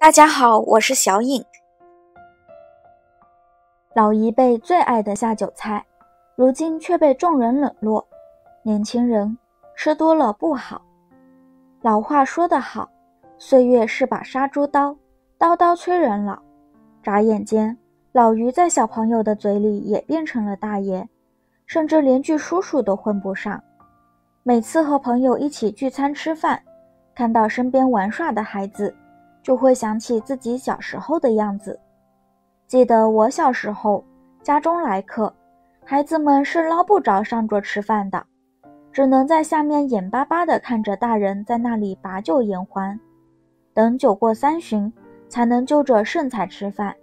大家好，我是小颖。老一辈最爱的下酒菜，如今却被众人冷落。年轻人吃多了不好。老话说得好，岁月是把杀猪刀，刀刀催人老。眨眼间，老于在小朋友的嘴里也变成了大爷，甚至连句叔叔都混不上。每次和朋友一起聚餐吃饭，看到身边玩耍的孩子。就会想起自己小时候的样子。记得我小时候，家中来客，孩子们是捞不着上桌吃饭的，只能在下面眼巴巴地看着大人在那里把酒言欢，等酒过三巡，才能就着剩菜吃饭。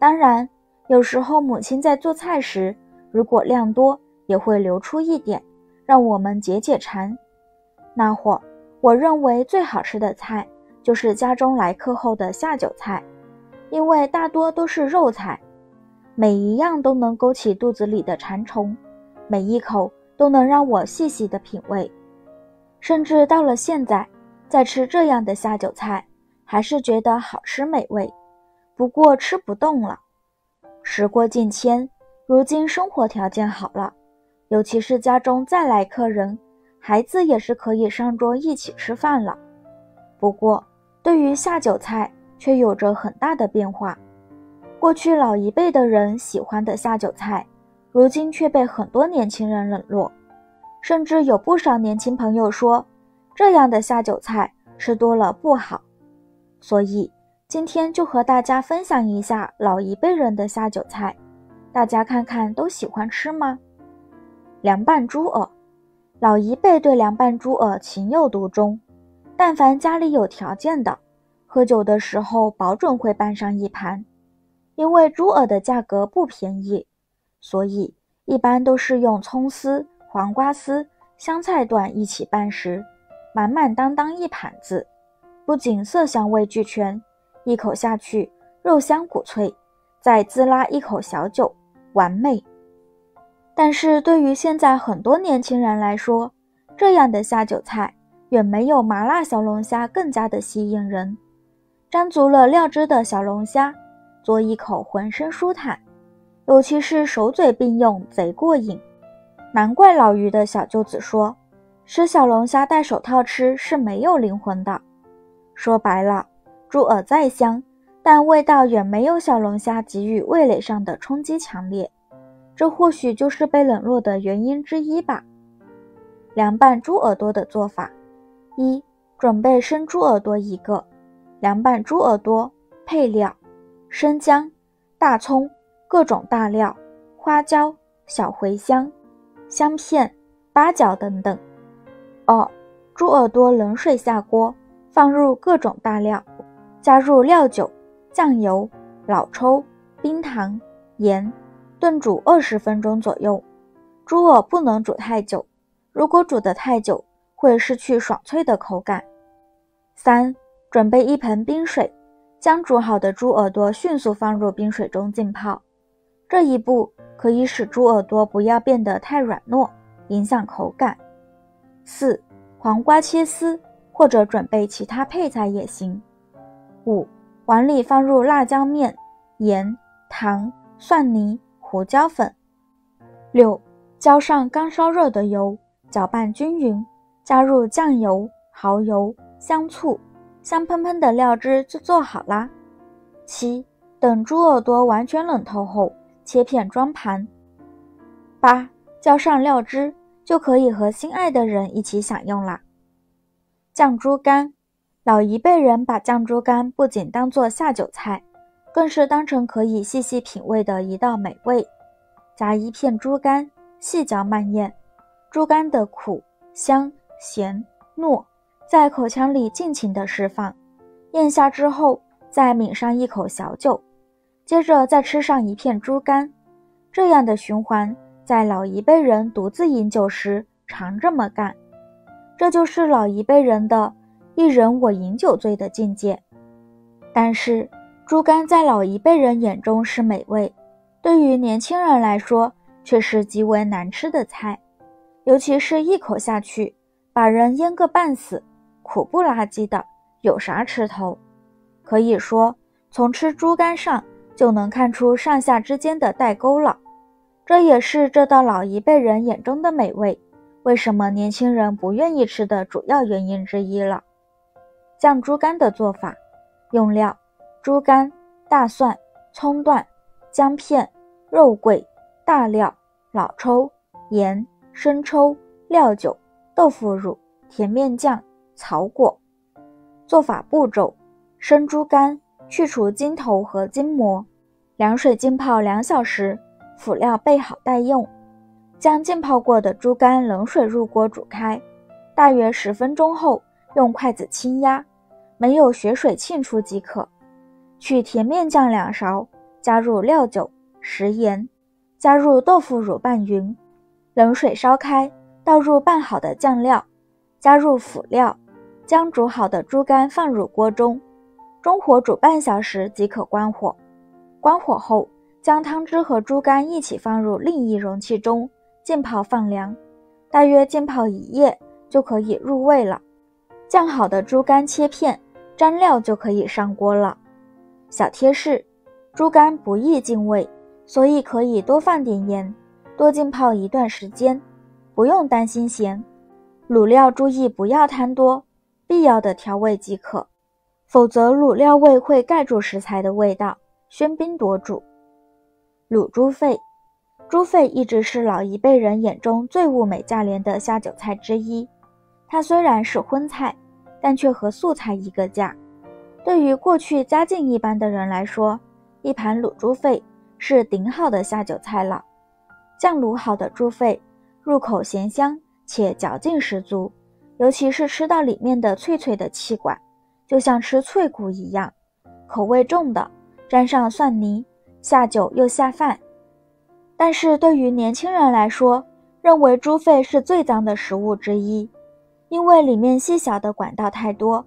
当然，有时候母亲在做菜时，如果量多，也会留出一点，让我们解解馋。那会儿，我认为最好吃的菜。就是家中来客后的下酒菜，因为大多都是肉菜，每一样都能勾起肚子里的馋虫，每一口都能让我细细的品味。甚至到了现在，再吃这样的下酒菜，还是觉得好吃美味。不过吃不动了。时过境迁，如今生活条件好了，尤其是家中再来客人，孩子也是可以上桌一起吃饭了。不过，对于下酒菜却有着很大的变化。过去老一辈的人喜欢的下酒菜，如今却被很多年轻人冷落，甚至有不少年轻朋友说，这样的下酒菜吃多了不好。所以今天就和大家分享一下老一辈人的下酒菜，大家看看都喜欢吃吗？凉拌猪耳，老一辈对凉拌猪耳情有独钟。但凡家里有条件的，喝酒的时候保准会拌上一盘。因为猪耳的价格不便宜，所以一般都是用葱丝、黄瓜丝、香菜段一起拌食，满满当当一盘子，不仅色香味俱全，一口下去肉香骨脆，再滋拉一口小酒，完美。但是对于现在很多年轻人来说，这样的下酒菜。远没有麻辣小龙虾更加的吸引人。沾足了料汁的小龙虾，嘬一口浑身舒坦，尤其是手嘴并用，贼过瘾。难怪老于的小舅子说，吃小龙虾戴手套吃是没有灵魂的。说白了，猪耳再香，但味道远没有小龙虾给予味蕾上的冲击强烈。这或许就是被冷落的原因之一吧。凉拌猪耳朵的做法。一准备生猪耳朵一个，凉拌猪耳朵配料：生姜、大葱、各种大料、花椒、小茴香、香片、八角等等。二猪耳朵冷水下锅，放入各种大料，加入料酒、酱油、老抽、冰糖、盐，炖煮二十分钟左右。猪耳不能煮太久，如果煮得太久。会失去爽脆的口感。三、准备一盆冰水，将煮好的猪耳朵迅速放入冰水中浸泡。这一步可以使猪耳朵不要变得太软糯，影响口感。四、黄瓜切丝，或者准备其他配菜也行。五、碗里放入辣椒面、盐、糖、蒜泥、胡椒粉。六、浇上刚烧热的油，搅拌均匀。加入酱油、蚝油、香醋，香喷喷的料汁就做好啦。七，等猪耳朵完全冷透后，切片装盘。八，浇上料汁，就可以和心爱的人一起享用啦。酱猪肝，老一辈人把酱猪肝不仅当做下酒菜，更是当成可以细细品味的一道美味。夹一片猪肝，细嚼慢咽，猪肝的苦香。咸糯，在口腔里尽情的释放，咽下之后，再抿上一口小酒，接着再吃上一片猪肝，这样的循环，在老一辈人独自饮酒时常这么干，这就是老一辈人的一人我饮酒醉的境界。但是，猪肝在老一辈人眼中是美味，对于年轻人来说却是极为难吃的菜，尤其是一口下去。把人淹个半死，苦不拉几的，有啥吃头？可以说，从吃猪肝上就能看出上下之间的代沟了。这也是这道老一辈人眼中的美味，为什么年轻人不愿意吃的主要原因之一了。酱猪肝的做法，用料：猪肝、大蒜、葱段、姜片、肉桂、大料、老抽、盐、生抽、料酒、豆腐乳、甜面酱、草果。做法步骤：生猪肝，去除筋头和筋膜，凉水浸泡两小时。辅料备好待用，将浸泡过的猪肝冷水入锅煮开，大约十分钟后，用筷子轻压，没有血水沁出即可。取甜面酱两勺，加入料酒、食盐，加入豆腐乳拌匀，冷水烧开，倒入拌好的酱料，加入辅料，将煮好的猪肝放入锅中，中火煮半小时即可关火。关火后。将汤汁和猪肝一起放入另一容器中浸泡放凉，大约浸泡一夜就可以入味了。酱好的猪肝切片，蘸料就可以上锅了。小贴士：猪肝不易进味，所以可以多放点盐，多浸泡一段时间，不用担心咸。卤料注意不要贪多，必要的调味即可，否则卤料味会盖住食材的味道，喧宾夺主。卤猪肺，猪肺一直是老一辈人眼中最物美价廉的下酒菜之一。它虽然是荤菜，但却和素菜一个价。对于过去家境一般的人来说，一盘卤猪肺是顶好的下酒菜了。酱卤好的猪肺，入口咸香且嚼劲十足，尤其是吃到里面的脆脆的气管，就像吃脆骨一样。口味重的，沾上蒜泥。下酒又下饭，但是对于年轻人来说，认为猪肺是最脏的食物之一，因为里面细小的管道太多，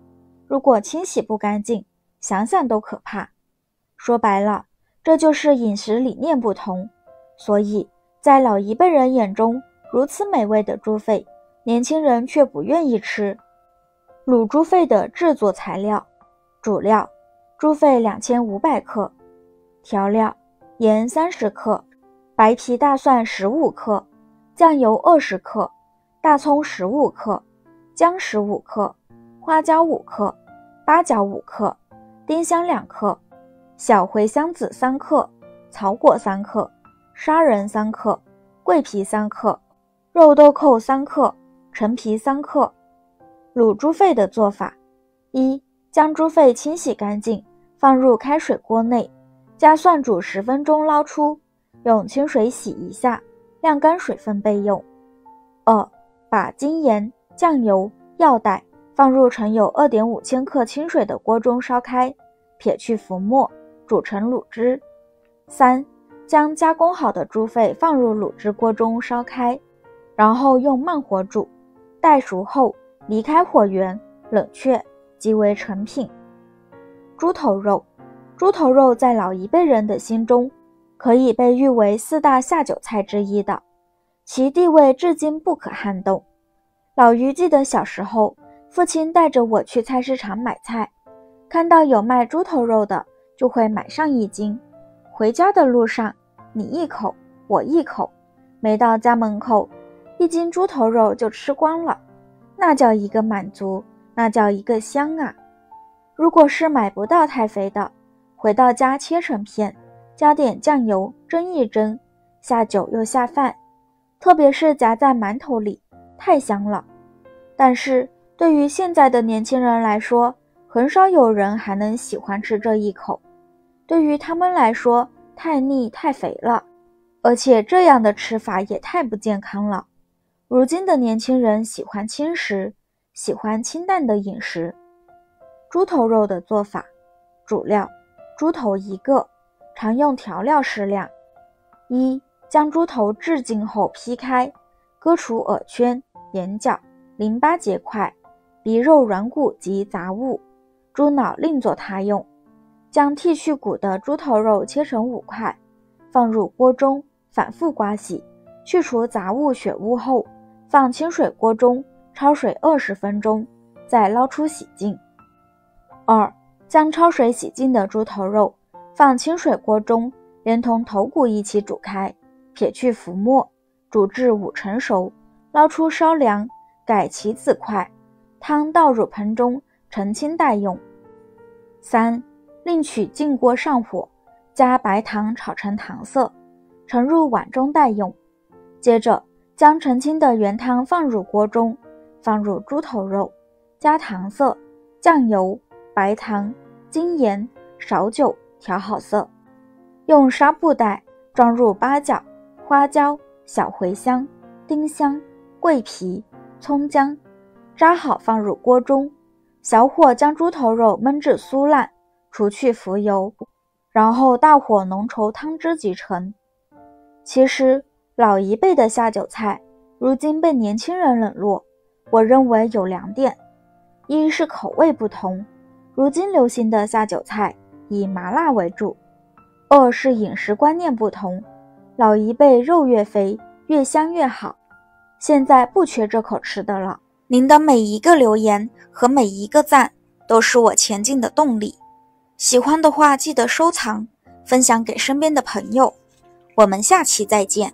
如果清洗不干净，想想都可怕。说白了，这就是饮食理念不同。所以在老一辈人眼中，如此美味的猪肺，年轻人却不愿意吃。卤猪肺的制作材料：主料，猪肺两千五百克。调料：盐三十克，白皮大蒜十五克，酱油二十克，大葱十五克，姜十五克，花椒五克，八角五克，丁香两克，小茴香籽三克，草果三克，砂仁三克，桂皮三克，肉豆蔻三克，陈皮三克。卤猪肺的做法：一、将猪肺清洗干净，放入开水锅内。加蒜煮十分钟，捞出，用清水洗一下，晾干水分备用。二，把精盐、酱油、药袋放入盛有二点五千克清水的锅中烧开，撇去浮沫，煮成卤汁。三，将加工好的猪肺放入卤汁锅中烧开，然后用慢火煮，待熟后离开火源冷却，即为成品。猪头肉。猪头肉在老一辈人的心中，可以被誉为四大下酒菜之一的，其地位至今不可撼动。老于记得小时候，父亲带着我去菜市场买菜，看到有卖猪头肉的，就会买上一斤。回家的路上，你一口我一口，没到家门口，一斤猪头肉就吃光了，那叫一个满足，那叫一个香啊！如果是买不到太肥的，回到家切成片，加点酱油蒸一蒸，下酒又下饭，特别是夹在馒头里，太香了。但是对于现在的年轻人来说，很少有人还能喜欢吃这一口，对于他们来说太腻太肥了，而且这样的吃法也太不健康了。如今的年轻人喜欢轻食，喜欢清淡的饮食。猪头肉的做法，主料。猪头一个，常用调料适量。一将猪头至净后劈开，割除耳圈、眼角、淋巴结块、鼻肉软骨及杂物，猪脑另作他用。将剃去骨的猪头肉切成五块，放入锅中反复刮洗，去除杂物血污后，放清水锅中焯水二十分钟，再捞出洗净。二。将焯水洗净的猪头肉放清水锅中，连同头骨一起煮开，撇去浮沫，煮至五成熟，捞出烧凉，改其子块，汤倒入盆中，澄清待用。三，另取净锅上火，加白糖炒成糖色，盛入碗中待用。接着将澄清的原汤放入锅中，放入猪头肉，加糖色、酱油、白糖、精盐、少酒调好色，用纱布袋装入八角、花椒、小茴香、丁香、桂皮、葱姜，扎好放入锅中。小火将猪头肉焖至酥烂，除去浮油，然后大火浓稠汤汁即成。其实老一辈的下酒菜，如今被年轻人冷落，我认为有两点：一是口味不同，如今流行的下酒菜以麻辣为主；二是饮食观念不同，老一辈肉越肥越香越好，现在不缺这口吃的了。您的每一个留言和每一个赞都是我前进的动力。喜欢的话记得收藏，分享给身边的朋友。我们下期再见。